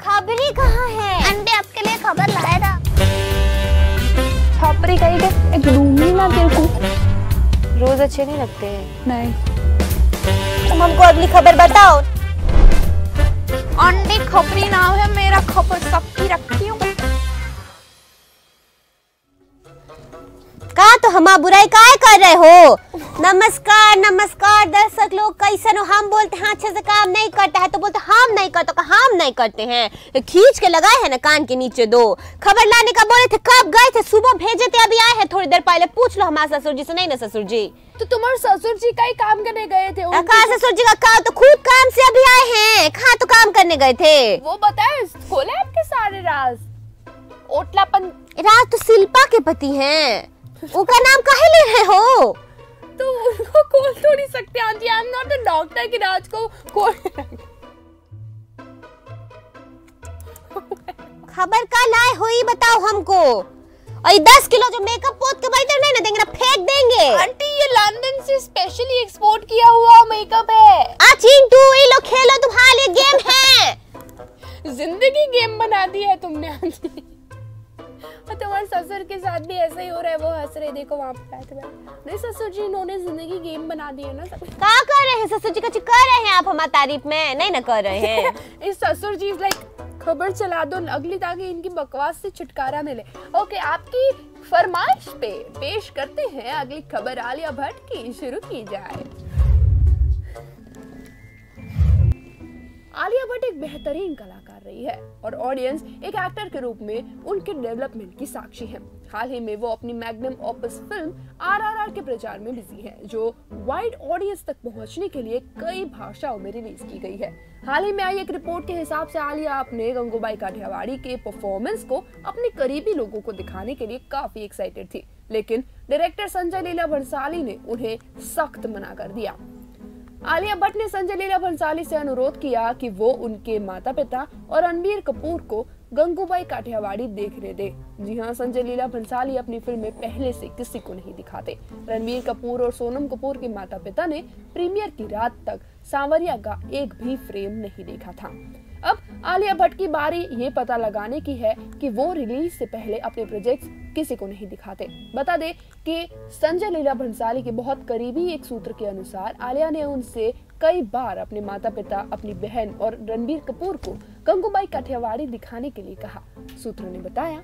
खबरी कहाँ है? आंटी आपके लिए खबर लाया था। छापरी कहीं के एक रूम ही ना तेरे को। रोज अच्छे नहीं लगते हैं। नहीं। तुम हमको अगली खबर बताओ। आंटी खबरी नाम है मेरा खबर सबकी रखती हूँ। का तो हम बुराई काय कर रहे हो? नमस्कार नमस्कार दर्शक लोग कैसन हो? हम बोलते हैं अच्छे से काम नहीं करता है तो बोलते हम नहीं करते। हम नहीं करते हैं। खींच के लगाए हैं ना कान के नीचे दो। खबर लाने का बोले थे कब गए थे? सुबह भेजे थे अभी आए हैं थोड़ी देर पहले। पूछ लो हमारे ससुर जी से नहीं ना ससुर जी। तो तुम्हारे ससुर जी का ही काम करने गए थे? कहा ससुर जी का काम? तो खूब काम से अभी आए हैं। कहाँ तो काम करने गए थे? वो बताए खोले आपके सारे राज? ओटलापन राज तो शिल्पा के पति हैं। उनका नाम कहे ले सकते aunty I am not a doctor कि राज को खबर का लाए हो ही बताओ हमको। और ये दस किलो जो मेकअप पोत के बैठे नहीं ना देंगे ना फेंक देंगे। आंटी ये लंदन से स्पेशली एक्सपोर्ट किया हुआ मेकअप है। आ चिंटू ये लोग खेलो तुम्हारे लिए गेम है। ज़िंदगी गेम बना दी है तुमने आंटी। और तुम्हारे ससुर के साथ भी ऐसा ही हो रहा है वो हंस रहे देखो वहाँ पे बैठे बैठे नहीं ससुर जी इन्होंने ज़िंदगी गेम बना दी है ना सब। का कर रहे हैं? ससुर जी कुछ कर रहे हैं आप हमारी तारीफ़ में? नहीं ना कर रहे हैं। इस ससुर जी लाइक खबर चला दो अगली ताकि इनकी बकवास से छुटकारा मिले। ओके आपकी फरमाइश पे पेश करते हैं अगली खबर आलिया भट्ट की शुरू की जाए। आलिया भट्ट एक बेहतरीन कलाकार रही है और ऑडियंस एक एक्टर के रूप में उनके डेवलपमेंट की साक्षी है। हाल ही में वो अपनी मैग्नम ओपस फ़िल्म आरआरआर के प्रचार में बिज़ी है, जो वाइड ऑडियंस तक पहुँचने के लिए कई भाषाओं में रिलीज़ की गई है। हाल ही में आई एक रिपोर्ट के हिसाब से आलिया अपने गंगूबाई काठियावाड़ी के परफॉर्मेंस को अपने करीबी लोगों को दिखाने के लिए काफ़ी एक्साइटेड थी, लेकिन डायरेक्टर संजय लीला भंसाली ने उन्हें सख्त मना कर दिया। आलिया भट्ट ने संजय लीला भंसाली से अनुरोध किया कि वो उनके माता पिता और रणबीर कपूर को गंगूबाई काठियावाड़ी देखने दे। जी हाँ संजय लीला भंसाली अपनी फ़िल्म में पहले से किसी को नहीं दिखाते। रणबीर कपूर और सोनम कपूर के माता पिता ने प्रीमियर की रात तक सांवरिया का एक भी फ्रेम नहीं देखा था। अब आलिया भट्ट की बारी, ये पता लगाने की है कि वो रिलीज़ से पहले अपने प्रोजेक्ट्स किसी को नहीं दिखाते। बता दे कि संजय लीला भंसाली के बहुत करीबी एक सूत्र के अनुसार आलिया ने उनसे कई बार अपने माता पिता अपनी बहन और रणबीर कपूर को गंगूबाई काठियावाड़ी दिखाने के लिए कहा। सूत्रों ने बताया,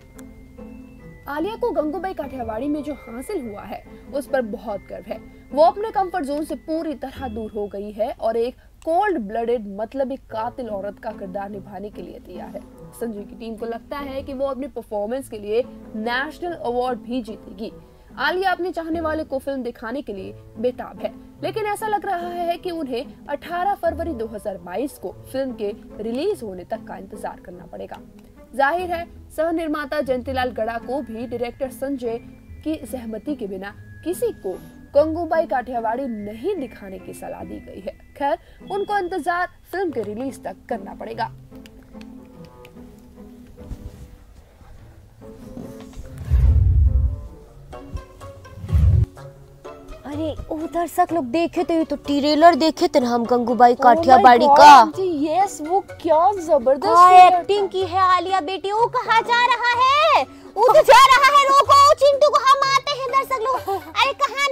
आलिया को गंगूबाई काठियावाड़ी में जो हासिल हुआ है, उस पर बहुत गर्व है। वो अपने कंफर्ट जोन से पूरी तरह दूर हो गई है और एक कोल्ड ब्लडेड मतलब एक कातिल औरत का किरदार निभाने के लिए तैयार है। संजय की टीम को लगता है कि वो अपनी परफॉर्मेंस के लिए नेशनल अवार्ड भी जीतेगी। आलिया अपने चाहने वाले को फ़िल्म दिखाने के लिए बेताब है। लेकिन ऐसा लग रहा है कि उन्हें 18 फरवरी 2022 को फ़िल्म के रिलीज़ होने तक का इंतज़ार करना पड़ेगा। ज़ाहिर है सह निर्माता जयंतीलाल गड़ा को भी डायरेक्टर संजय की सहमति के बिना किसी को गंगूबाई काठियावाड़ी नहीं दिखाने की सलाह दी गई है। खैर उनको इंतज़ार फ़िल्म के रिलीज़ तक करना पड़ेगा। अरे ओ दर्शक लोग देखे थे ये तो ट्रेलर देखे थे ना हम गंगूबाई काठियावाड़ी का। यस वो क्या ज़बरदस्त एक्टिंग की है आलिया बेटी वो कहाँ जा रहा है? वो तो जा रहा है रोको चिंटू को हम आते हैं दर्शक लोग। अरे कहाँ